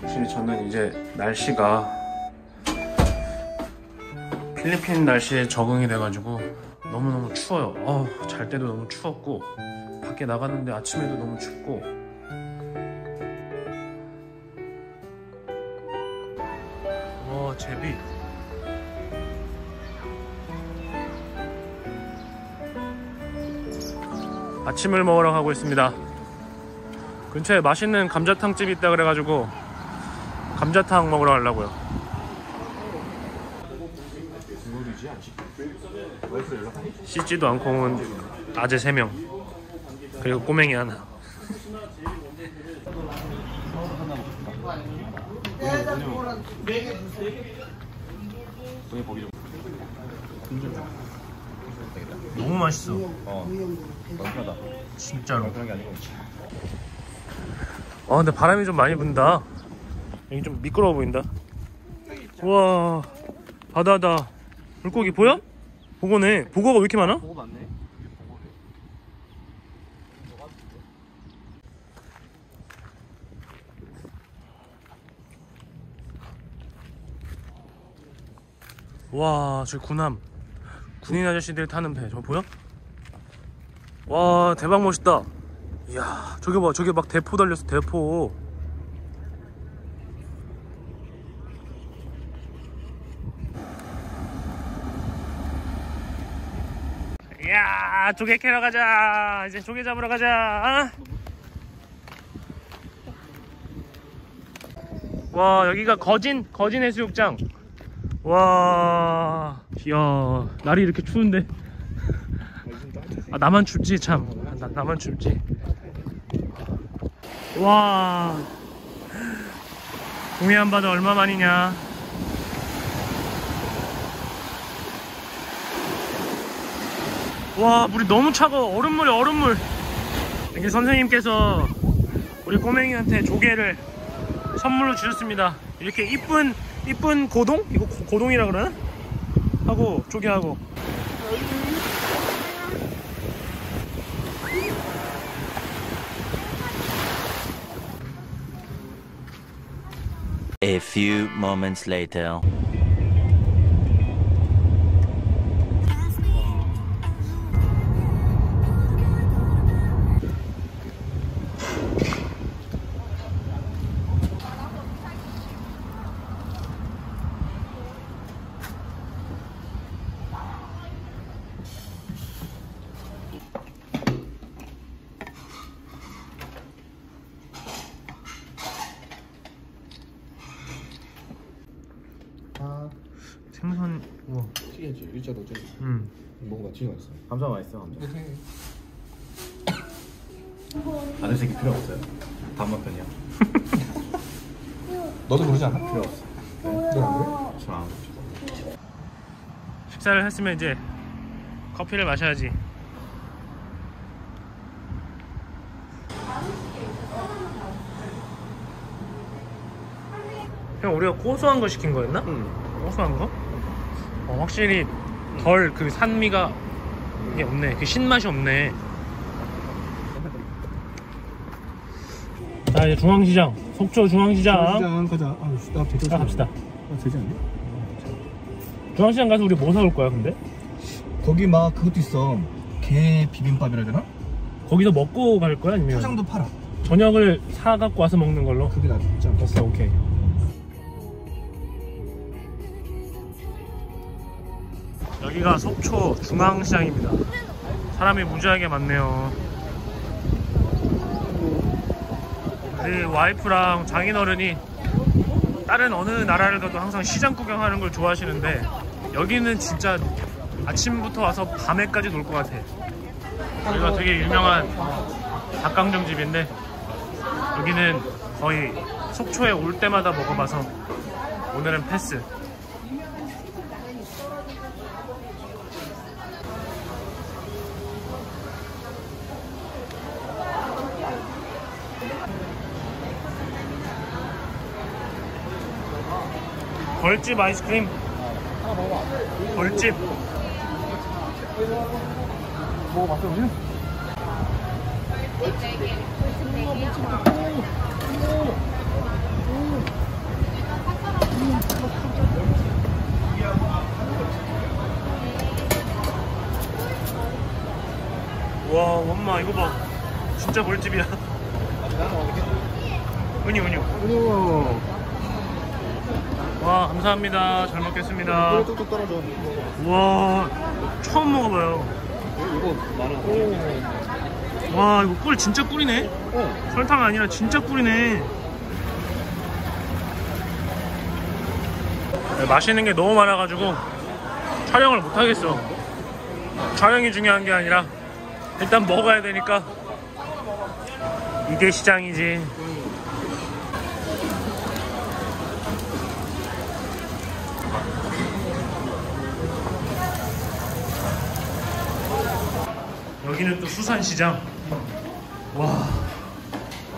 확실히 저는 이제 날씨가 필리핀 날씨에 적응이 돼가지고 너무너무 추워요. 어, 잘 때도 너무 추웠고 밖에 나갔는데 아침에도 너무 춥고 와 제비 아침을 먹으러 가고 있습니다. 근처에 맛있는 감자탕 집이 있다 그래가지고 감자탕 먹으러 가려고요. 씻지도 않고 온 아재 3명 그리고 꼬맹이 하나 너무 맛있어 얼마다? 진짜로 그런 게 아니고. 아 근데 바람이 좀 많이 분다 여기 좀 미끄러워 보인다 우와 바다다 물고기 보여? 보고네 보고가 왜 이렇게 많아? 보고 맞네. 와, 저 군함. 군인 아저씨들 타는 배. 저거 보여? 와, 대박 멋있다. 이야, 저기 봐. 저기 막 대포 달렸어, 대포. 이야, 조개 캐러 가자. 이제 조개 잡으러 가자. 와, 여기가 거진, 거진 해수욕장. 와, 이야, 날이 이렇게 추운데. 아, 나만 춥지, 참. 나, 나만 춥지. 와, 동해안 바다 얼마 만이냐. 와, 물이 너무 차가워. 얼음물이 얼음물. 여기 선생님께서 우리 꼬맹이한테 조개를 선물로 주셨습니다. 이렇게 이쁜 이쁜 고동? 이거 고- 고동이라 그러나? 하고 조개하고. A few moments later. 아, 생선. 우와. 튀겨야지. 일자 넣지. 음. 먹어봐. 진짜 맛있어. 감자 맛있어 감자 네. 아들 새끼 필요 없어요 밥만 편이야 너도 그러지 않아? 필요 없어 넌안 그래? 저안 먹죠 식사를 했으면 이제 커피를 마셔야지. 형 우리가 고소한 거 시킨 거였나? 응. 고소한 거? 어, 확실히 덜 그 산미가 이게 없네. 그 신맛이 없네. 자 이제 중앙시장 속초 중앙시장 시장 가자. 아, 나 되게 자 갑시다. 아, 되지 않냐? 중앙시장 가서 우리 뭐 사올 거야 근데? 거기 막 그것도 있어. 게 비빔밥이라 해야 되나? 거기서 먹고 갈 거야 아니면 포장도 팔아. 저녁을 사 갖고 와서 먹는 걸로? 그게 낫지 않겠어? 오케이 여기가 속초 중앙시장입니다. 사람이 무지하게 많네요. 우리 와이프랑 장인어른이 다른 어느 나라를 가도 항상 시장 구경하는 걸 좋아하시는데 여기는 진짜 아침부터 와서 밤에까지 놀 것 같아. 여기가 되게 유명한 닭강정 집인데 여기는 거의 속초에 올 때마다 먹어봐서 오늘은 패스. 벌집 아이스크림. 벌집. 먹어봤어 우리? 와 엄마 이거 봐. 진짜 벌집이야. 은유 은유. 은유 와 감사합니다. 잘 먹겠습니다. 꿀 뚝뚝 떨어져 와 처음 먹어봐요. 이거 많아 와 이거 꿀 진짜 꿀이네. 어 설탕 아니라 진짜 꿀이네. 네, 맛있는 게 너무 많아가지고 촬영을 못 하겠어. 촬영이 중요한 게 아니라 일단 먹어야 되니까 이게 시장이지. 여기는 또 수산시장. 와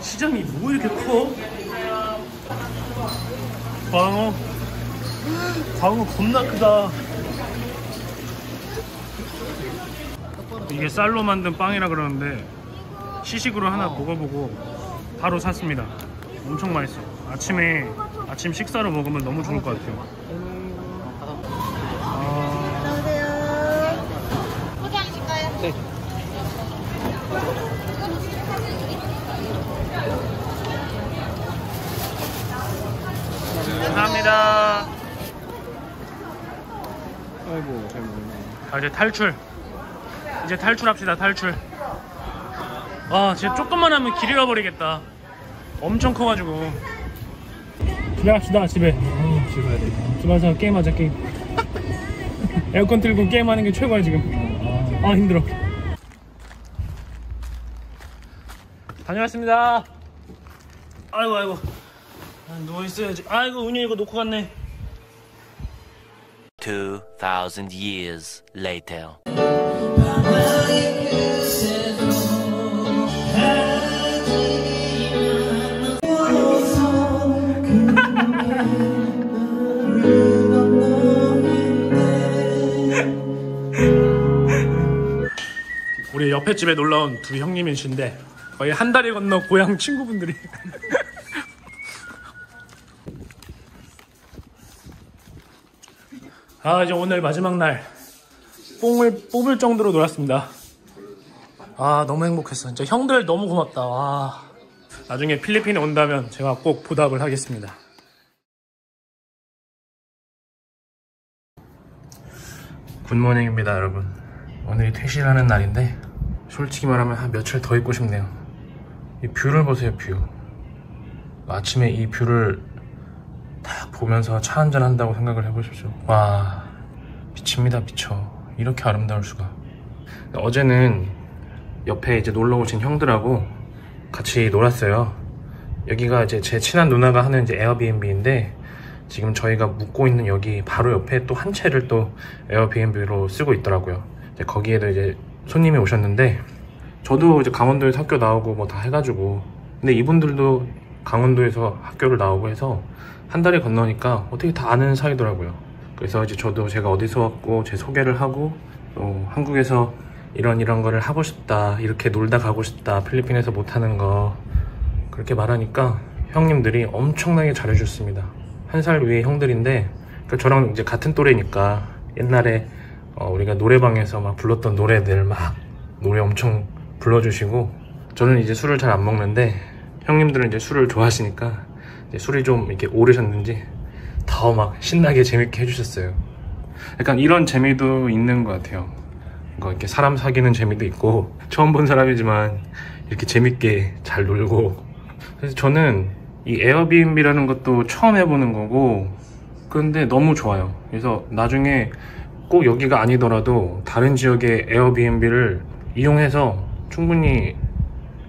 시장이 뭐 이렇게 커? 광어. 광어 겁나 크다. 이게 쌀로 만든 빵이라 그러는데 시식으로 하나 먹어보고 바로 샀습니다. 엄청 맛있어. 아침에 아침 식사로 먹으면 너무 좋을 것 같아요. 아, 포장이실까요? 감사합니다. 아이고 잘 먹네. 자 이제 탈출. 이제 탈출합시다 탈출. 와 진짜 조금만 하면 길 잃어버리겠다. 엄청 커가지고. 집에 갑시다 집에. 아 집에 가야 돼 집에 가서 게임하자 게임. 에어컨 틀고 게임하는 게 최고야 지금. 아 힘들어 다녀왔습니다. 아이고 아이고. 아, 누워 있어야지. 아이고 은유 이거 놓고 갔네. 2,000 years later. 우리 옆에 집에 놀러온 두 형님이신데 거의 한 달이 건너 고향 친구분들이. 아 이제 오늘 마지막 날. 뽕을 뽑을 정도로 놀았습니다. 아 너무 행복했어. 진짜 형들 너무 고맙다. 와. 나중에 필리핀에 온다면 제가 꼭 보답을 하겠습니다. Good morning입니다 여러분. 오늘이 퇴실하는 날인데 솔직히 말하면 한 며칠 더 있고 싶네요 이 view를 보세요 view. 아침에 이 view를 딱 보면서 차 한잔 한다고 생각을 해보십시오. 와 미칩니다 미쳐. 이렇게 아름다울 수가. 어제는 옆에 이제 놀러 오신 형들하고 같이 놀았어요. 여기가 이제 제 친한 누나가 하는 이제 에어비앤비인데 지금 저희가 묵고 있는 여기 바로 옆에 또 한 채를 또 에어비앤비로 쓰고 있더라고요. 거기에도 이제 손님이 오셨는데 저도 이제 강원도에서 학교 나오고 뭐 다 해가지고 근데 이분들도 강원도에서 학교를 나오고 해서 한 달이 건너니까 어떻게 다 아는 사이더라고요. 그래서 이제 저도 제가 어디서 왔고 제 소개를 하고 또 한국에서 이런 이런 거를 하고 싶다 이렇게 놀다 가고 싶다 필리핀에서 못하는 거 그렇게 말하니까 형님들이 엄청나게 잘해줬습니다. 한 살 위에 형들인데 그 저랑 이제 같은 또래니까 옛날에 어, 우리가 노래방에서 막 불렀던 노래들 막 노래 엄청 불러주시고 저는 이제 술을 잘 안 먹는데 형님들은 이제 술을 좋아하시니까 이제 술이 좀 이렇게 오르셨는지 더 막 신나게 재밌게 해주셨어요. 약간 이런 재미도 있는 것 같아요. 이렇게 사람 사귀는 재미도 있고 처음 본 사람이지만 이렇게 재밌게 잘 놀고 그래서 저는 이 에어비앤비라는 것도 처음 해보는 거고 근데 너무 좋아요 그래서 나중에 꼭 여기가 아니더라도 다른 지역의 에어비앤비를 이용해서 충분히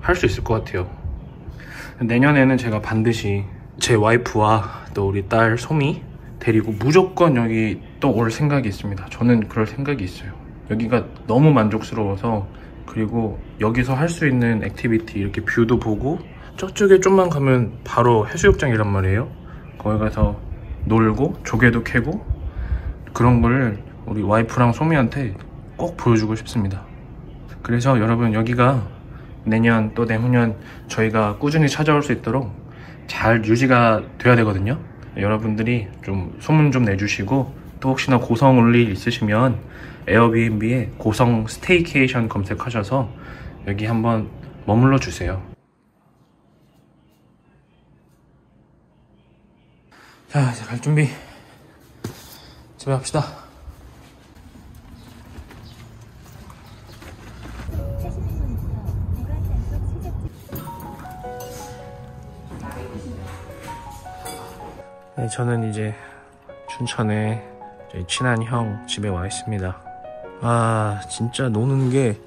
할 수 있을 것 같아요. 내년에는 제가 반드시 제 와이프와 또 우리 딸 소미 데리고 무조건 여기 또 올 생각이 있습니다. 저는 그럴 생각이 있어요. 여기가 너무 만족스러워서 그리고 여기서 할 수 있는 activity 이렇게 view도 보고 저쪽에 좀만 가면 바로 해수욕장이란 말이에요. 거기 가서 놀고 조개도 캐고 그런 걸 우리 와이프랑 소미한테 꼭 보여주고 싶습니다. 그래서 여러분 여기가 내년 또 내후년 저희가 꾸준히 찾아올 수 있도록 잘 유지가 돼야 되거든요. 여러분들이 좀 소문 좀 내주시고 또 혹시나 고성 올 일 있으시면 에어비앤비에 고성 스테이케이션 검색하셔서 여기 한번 머물러 주세요. 자 이제 갈 준비 집에 갑시다. 네, 저는 이제 춘천에 저희 친한 형 집에 와 있습니다. 아, 진짜 노는 게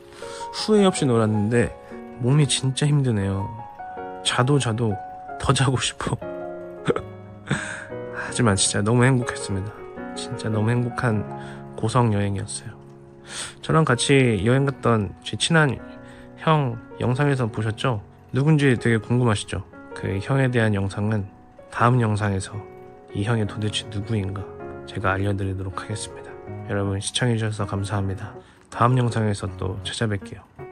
후회 없이 놀았는데 몸이 진짜 힘드네요. 자도 자도 더 자고 싶어. 하지만 진짜 너무 행복했습니다. 진짜 너무 행복한 고성 여행이었어요. 저랑 같이 여행 갔던 제 친한 형 영상에서 보셨죠? 누군지 되게 궁금하시죠? 그 형에 대한 영상은 다음 영상에서 이 형이 도대체 누구인가 제가 알려드리도록 하겠습니다. 여러분 시청해주셔서 감사합니다. 다음 영상에서 또 찾아뵐게요.